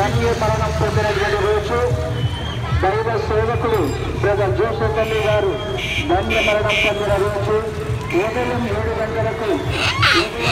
ధన్య మరణం పొందినటువంటి రోజు దైవ సేవకుడు బ్రదర్ జోసెఫ్ అల్లి గారు ధన్య మరణం పొందిన రోజు ఉదయం ఏడు గంటలకు ఏడు